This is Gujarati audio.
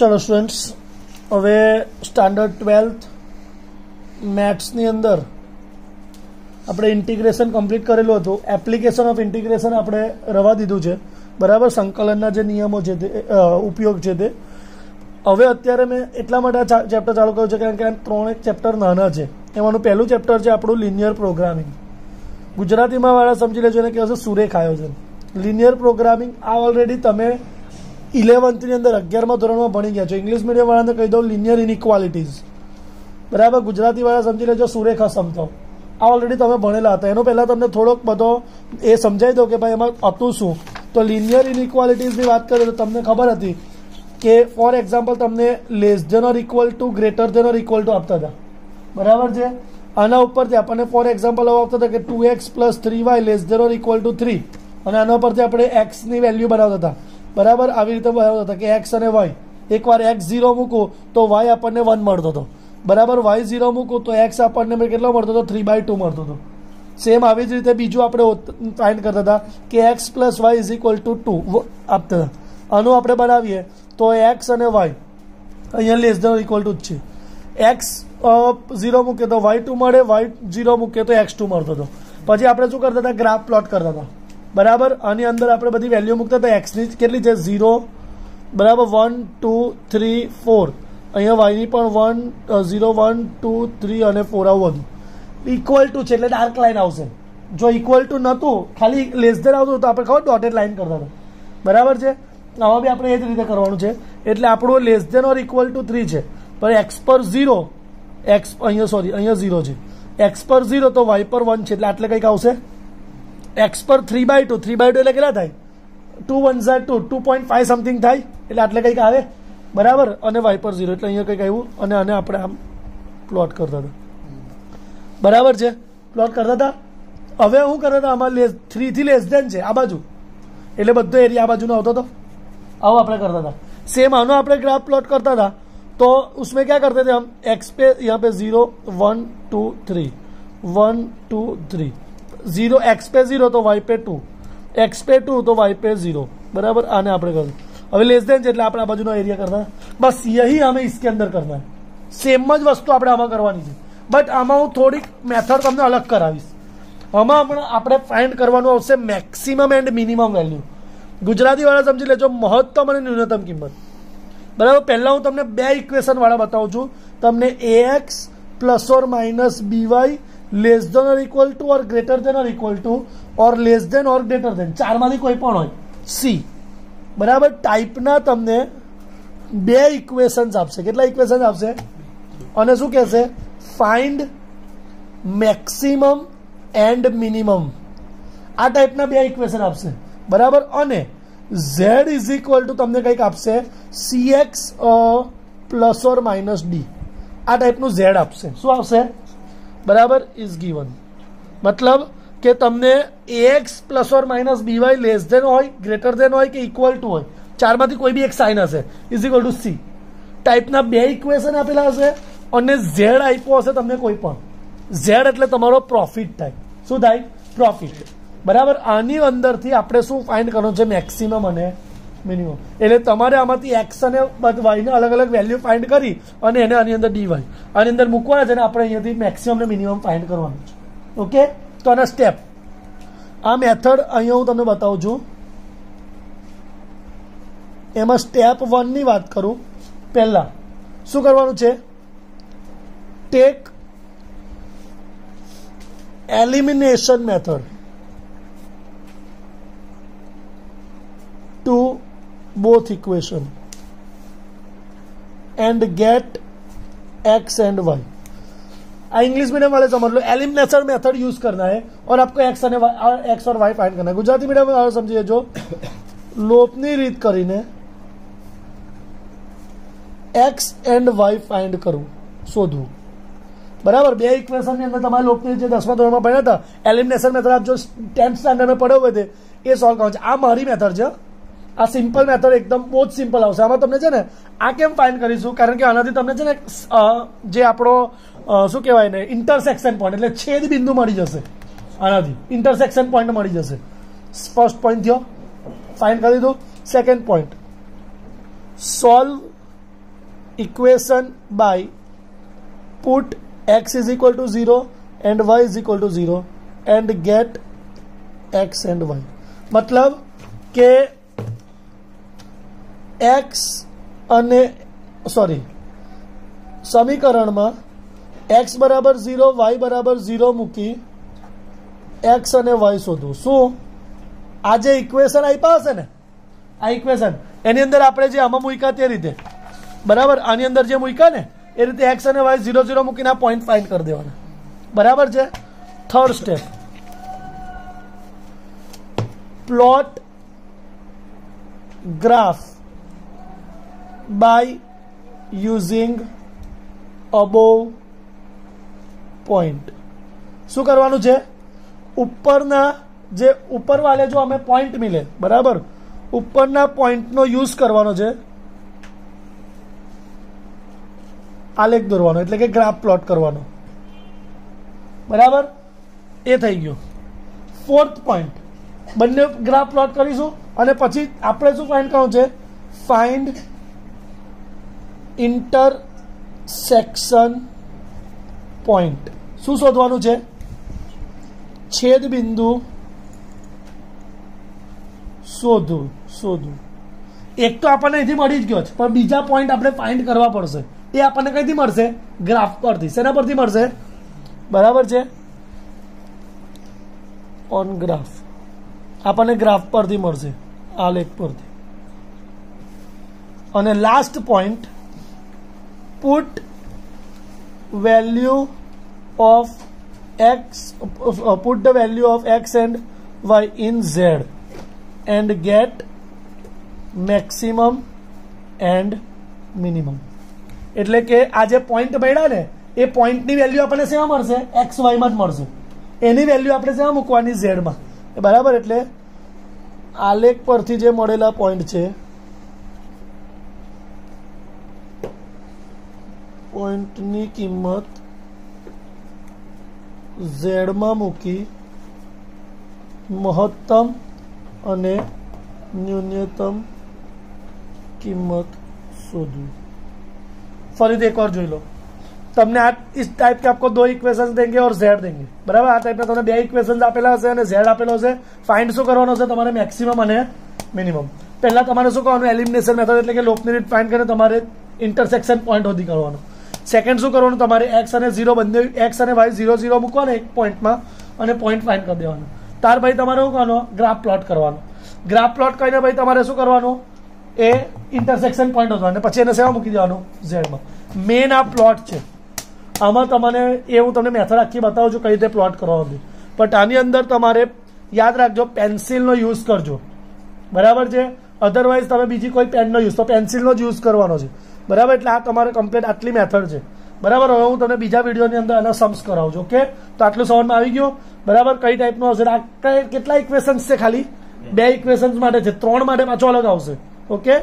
ચલો સ્ટુડન્ટ્સ હવે સ્ટાન્ડર્ડ ટ્વેલ્થ મેથ્સની અંદર આપણે ઇન્ટિગ્રેશન કમ્પ્લીટ કરેલું હતું. એપ્લિકેશન ઓફ ઇન્ટિગ્રેશન આપણે રવા દીધું છે. બરાબર? સંકલનના જે નિયમો છે તે ઉપયોગ છે તે. હવે અત્યારે મેં એટલા માટે ચેપ્ટર ચાલુ કર્યું છે કારણ કે આ ત્રણેક ચેપ્ટર નાના છે. એમાંનું પહેલું ચેપ્ટર છે આપણું લિનિયર પ્રોગ્રામિંગ ગુજરાતીમાં વાળા સમજી લેજો એને છે સુરેખ આયોજન લિનિયર પ્રોગ્રામિંગ આ ઓલરેડી તમે ઇલેવન્થની અંદર અગિયારમાં ધોરણમાં ભણી ગયા છો. ઇંગ્લિશ મીડિયમ વાળાને કહી દઉં લિનિયર ઇનઇક્વાલિટીઝ બરાબર? ગુજરાતી વાળા સમજી લેજો સુરેખા સમજાવ આ ઓલરેડી તમે ભણેલા હતા. એનો પહેલાં તમને થોડોક બધો એ સમજાવી દો કે ભાઈ એમાં હતું શું? તો લિનિયર ઇનઇક્વાલિટીઝની વાત કરીએ તો તમને ખબર હતી કે ફોર એક્ઝામ્પલ તમને less than or equal to greater than or equal to આપતા હતા. બરાબર છે? આના ઉપરથી આપણને ફોર એક્ઝામ્પલ એવો આપતા હતા કે two x plus three y less than or equal to three અને આના પરથી આપણે એક્સની વેલ્યુ બનાવતા હતા. બરાબર? આવી રીતે બનાવતા હતા કે એક્સ અને વાય એકવાર એક્સ ઝીરો મૂકું તો વાય આપણને વન મળતો હતો. બરાબર? વાય ઝીરો મૂકું તો એક્સ આપણને કેટલો મળતો હતો? થ્રી બાય ટુ મળતો હતો. સેમ આવી જ રીતે બીજું આપણે ફાઇન્ડ કરતા હતા કે x plus y is equal to two આપતા હતા. આનું આપણે બનાવીએ તો એક્સ અને વાય અહીંયા લેસ ધન ઇક્વલ ટુ જ છે. એક્સ ઝીરો મૂકે તો વાય ટુ મળે વાય ઝીરો મૂકે તો એક્સ ટુ મળતો હતો. પછી આપણે શું કરતા હતા? ગ્રાફ પ્લોટ કરતા હતા. બરાબર? આની અંદર આપણે બધી વેલ્યુ મૂકતા હતા. એક્સની કેટલી છે? ઝીરો બરાબર? વન ટુ થ્રી ફોર અહીંયા વાયની પણ one zero one two three અને ફોર આવું હતું. ઇક્વલ ટુ છે, એટલે ડાર્ક લાઇન આવશે. જો ઇક્વલ ટુ નહોતું, ખાલી લેસ ધેન આવતું તો આપણે ખબર ડોટેડ લાઇન કરતા હતા. બરાબર છે? આમાં બી આપણે એ જ રીતે કરવાનું છે. એટલે આપણું less than or equal to three છે. પણ એક્સ પર ઝીરો એક્સ અહીંયા સોરી અહીંયા ઝીરો છે. એક્સ પર ઝીરો તો વાય પર વન છે, એટલે આટલે કંઈક આવશે. એક્સ પર three by two three by two એટલે કેટલા થાય two one ઝાર two two point five something થાય એટલે આટલે કંઈક આવે બરાબર અને વાય પર ઝીરો એટલે અહીંયા કંઈક આવ્યું અને આને આપણે આમ પ્લોટ કરતા હતા બરાબર છે પ્લોટ કરતા હતા હવે હું કરતા હતા આમાં લેસ થ્રીથી લેસ ધેન છે આ બાજુ એટલે બધો એરિયા આ બાજુનો આવતો હતો આવું આપણે કરતા था सेम आनो આપણે ग्राफ प्लॉट करता था तो उसमें क्या करते थे हम एक्स पे यहाँ पे zero one two three one two three zero x पे जीरो तो वाई पे टू एक्स पे टू तो वाई पे जीरो बराबर आने આપણે કરવું હવે લેસ દેન એટલે આપણે આ બાજુનો એરિયા કરતા બસ यही हमें इसके अंदर करना है સેમ જ વસ્તુ આપણે આમાં કરવાની છે બટ આમાં હું થોડીક મેથડ તમને અલગ કરાવીશ આમાં હમણાં આપણે ફાઇન્ડ કરવાનું આવશે maximum and minimum value Gujarati વાળા સમજી લેજો મહત્તમ અને ન્યૂનતમ કિંમત બરાબર પહેલાં હું તમને બે ઇક્વેશન વાળા બતાવું છું તમને a x plus or minus b y less than or equal to or greater than or equal to or less than or greater than ચારમાંથી કોઈ પણ હોય સી બરાબર ટાઈપના તમને બે ઇક્વેશન્સ આપશે કેટલા ઇક્વેશન્સ આપશે અને શું કહેશે ફાઇન્ડ મેક્સિમમ એન્ડ મિનિમમ આ ટાઈપના બે ઇક્વેશન આપશે બરાબર અને ઝેડ ઇઝ ઇક્વલ ટુ તમને કંઈક આપશે c x plus or minus d આ ટાઈપનું ઝેડ આપશે શું આવશે બરાબર? ઇઝ ગીવન મતલબ કે તમને a x plus or minus b y less than હોય ગ્રેટર દેન હોય કે ઇક્વલ ટુ હોય, ચારમાંથી કોઈ બી એક સાઇન હશે. ઇઝ ઇક્વલ ટુ સી ટાઈપના બે ઇક્વેશન આપેલા હશે અને ઝેડ આપ્યો હશે તમને કોઈ પણ. ઝેડ એટલે તમારો પ્રોફિટ થાય શું થાય? પ્રોફિટ બરાબર? આની અંદરથી આપણે શું ફાઇન્ડ કરવાનું છે? મેક્સિમમ અને મિનિમમ એટલે તમારે આમાંથી એક્સ અને વાયને અલગ અલગ વેલ્યુ ફાઇન્ડ કરી અને એને આની અંદર ડી વાય આની અંદર મૂકવાના છે અને આપણે અહીંયાથી મેક્સિમમ ને મિનિમમ ફાઇન્ડ કરવાનું છે. ઓકે તો આના સ્ટેપ આ મેથડ અહીંયા હું તમને બતાવું છું. એમાં સ્ટેપ વનની વાત કરું. પહેલાં, શું કરવાનું છે? Take elimination method both equation and get x and y uh English medium वाले समझ लो एलिमिनेशन मेथड यूज करना है और आपको एक्स અને एक्स और y फाइंड करना है ગુજરાતી મીડિયમ વાળા સમજી જો લોપની રીત કરીને એક્સ એન્ડ વાય ફાઇન્ડ કરવું શોધવું બરાબર બે ઇક્વેશનની અંદર તમારે લોપની જે દસમા ધોરણમાં ભણ્યા હતા એલિમિનેશન મેથડ આપ જો ટેન્થ સ્ટાન્ડર્ડમાં પડ્યો હોય એ સોલ્વ કરવાનું છે આ મારી મેથડ છે આ સિમ્પલ મેથડ એકદમ બહુ જ સિમ્પલ આવશે. આમાં તમને છે ને, આ કેમ ફાઇન કરીશું? કારણ કે આનાથી તમને છે ને જે આપણો શું કહેવાય ને ઇન્ટરસેક્શન પોઈન્ટ એટલે છેદ બિંદુ મળી જશે. આનાથી ઇન્ટરસેક્શન પોઈન્ટ મળી જશે. ફર્સ્ટ પોઈન્ટ થયો. ફાઇન કરી દીધું. Second point solve equation by put x is equal to 0 and y is equal to 0 and get x and y. મતલબ કે x અને સોરી સમીકરણમાં એક્સ બરાબર ઝીરો વાય બરાબર ઝીરો મૂકી એક્સ અને વાય શોધવું. શું? આ જે ઇક્વેશન આપ્યા હશે ને? આ ઇક્વેશન એની અંદર આપણે જે આમાં મૂક્યા તે રીતે. બરાબર? આની અંદર જે મૂક્યા ને, એ રીતે એક્સ અને વાય ઝીરો ઝીરો મૂકીને આ પોઈન્ટ ફાઇન્ડ કરી દેવાના. બરાબર છે? Third step plot graph by using above point શું કરવાનું છે? ઉપરના જે ઉપર વાલે જો અમે પોઈન્ટ મિલે, બરાબર? ઉપરના પોઈન્ટનો યુઝ કરવાનો છે. આલેખ દોરવાનો, એટલે કે ગ્રાફ પ્લોટ કરવાનો. બરાબર? એ થઈ ગયું. ફોર્થ પોઈન્ટ બંને ગ્રાફ પ્લોટ કરીશું, અને પછી આપણે શું ફાઇન્ડ કરવું છે? Find intersection point. શું શોધવાનું છે? છેદ બિંદુ શોધું. શોધવું એક તો આપણને અહીંથી મળી જ ગયો છે, પણ બીજા પોઈન્ટ આપણે ફાઇન્ડ કરવા પડશે. એ આપણને કઈથી મળશે? ગ્રાફ પરથી, શેના પરથી મળશે? બરાબર છે? ઓન ગ્રાફ આપણને ગ્રાફ પરથી મળશે, આ લેખ પરથી. અને last point put value of x put the value of x and y in z and get maximum and minimum એટલે કે આ જે પોઈન્ટ મળ્યા ને, એ પોઈન્ટની વેલ્યુ આપણને શેમાં મળશે? એક્સ વાયમાં જ મળશે. એની વેલ્યુ આપણે શેમાં મૂકવાની? ઝેડમાં બરાબર? એટલે આલેખ પરથી જે મળેલા પોઈન્ટ છે પોઈન્ટની કિંમત ઝેડમાં મૂકી મહત્તમ અને ન્યૂનતમ કિંમત શોધવી ફરીથી એક વાર જોઈ લો તમને આ इस टाइप के आपको दो इक्वेशन देंगे और z देंगे બરાબર આ ટાઈપના તમને બે ઇક્વેશન આપેલા હશે અને z આપેલો હશે ફાઇન્ડ શું કરવાનો છે તમારે મેક્સિમમ અને મિનિમમ પહેલા તમારે શું કરવાનું એલિમિનેશન મેથડ એટલે કે લોપની રીત ફાઇન્ડ કરીને તમારે ઇન્ટરસેક્શન પોઈન્ટ શોધી કાઢવાનો સેકન્ડ શું કરવાનું? તમારે એક્સ અને ઝીરો બંને એક્સ અને વાય ઝીરો ઝીરો મૂકવાના એક પોઈન્ટમાં અને પોઈન્ટ ફાઇન કરી દેવાનો. ત્યાર ભાઈ તમારે શું કરવાનો? ગ્રાફ પ્લોટ કરવાનો. ગ્રાફ પ્લોટ કરીને ભાઈ તમારે શું કરવાનું? એ ઇન્ટરસેક્શન પોઈન્ટ હતો. પછી એને સેવા મૂકી દેવાનું? ઝેડમાં મેન આ પ્લોટ છે. આમાં તમને એ હું તમને મેથડ આખી બતાવું છું કઈ રીતે પ્લોટ કરવાનું. બટ આની અંદર તમારે યાદ રાખજો પેન્સિલનો યુઝ કરજો. બરાબર છે? અધરવાઇઝ તમે બીજી કોઈ પેનનો યુઝ તો પેન્સિલનો જ યુઝ કરવાનો છે. બરાબર? એટલે આ તમારે કમ્પ્લેટ આટલી મેથડ છે. બરાબર? હવે હું તમને બીજા વિડીયોની અંદર એના સમ્સ કરાવું છું ઓકે તો આટલું સમજમાં આવી ગયું. બરાબર? કઈ ટાઈપનું આવશે? આ કેટલા ઇક્વેશન્સ છે ખાલી? બે ઇક્વેશન્સ માટે છે, ત્રણ માટે પાછો અલગ આવશે ઓકે